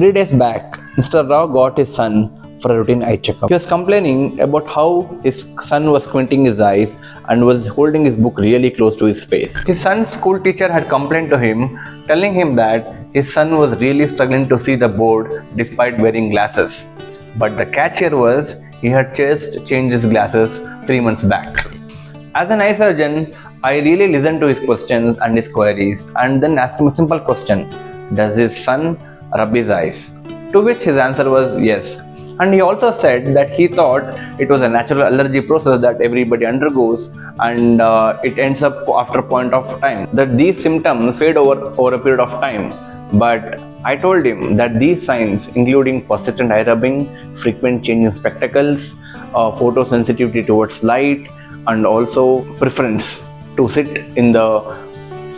Three days back, Mr. Rao got his son for a routine eye checkup. He was complaining about how his son was squinting his eyes and was holding his book really close to his face. His son's school teacher had complained to him, telling him that his son was really struggling to see the board despite wearing glasses. But the catch here was he had just changed his glasses three months back. As an eye surgeon, I really listened to his questions and his queries and then asked him a simple question Does his son rub his eyes? To which his answer was yes. And he also said that he thought it was a natural allergy process that everybody undergoes and uh, it ends up after a point of time. That these symptoms fade over, over a period of time. But I told him that these signs, including persistent eye rubbing, frequent change in spectacles, uh, photosensitivity towards light, and also preference to sit in the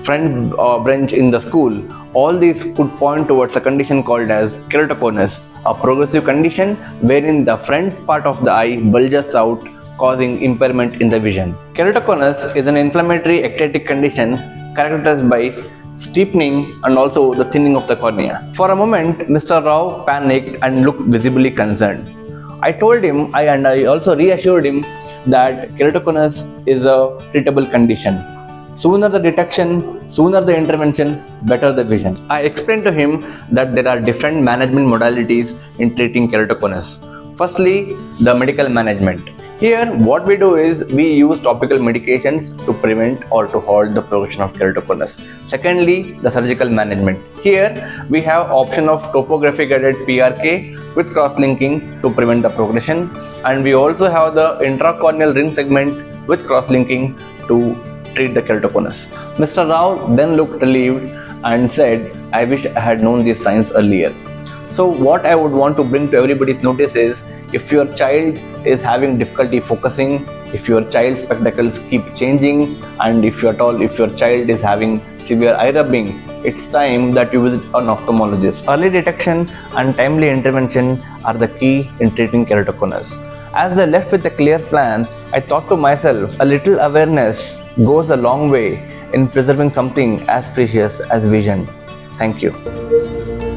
front uh, bench in the school, all these could point towards a condition called as keratoconus, a progressive condition wherein the front part of the eye bulges out causing impairment in the vision. Keratoconus is an inflammatory ectatic condition characterized by steepening and also the thinning of the cornea. For a moment, Mr. Rao panicked and looked visibly concerned. I told him I and I also reassured him that keratoconus is a treatable condition. Sooner the detection, sooner the intervention, better the vision. I explained to him that there are different management modalities in treating keratoconus. Firstly, the medical management. Here, what we do is we use topical medications to prevent or to halt the progression of keratoconus. Secondly, the surgical management. Here, we have option of topographic guided PRK with cross-linking to prevent the progression, and we also have the intracorneal ring segment with cross-linking to treat the keratoconus. Mr. Rao then looked relieved and said, I wish I had known these signs earlier. So, what I would want to bring to everybody's notice is if your child is having difficulty focusing, if your child's spectacles keep changing, and if at all if your child is having severe eye rubbing, it's time that you visit an ophthalmologist. Early detection and timely intervention are the key in treating keratoconus. As I left with a clear plan, I thought to myself, a little awareness goes a long way in preserving something as precious as vision. Thank you.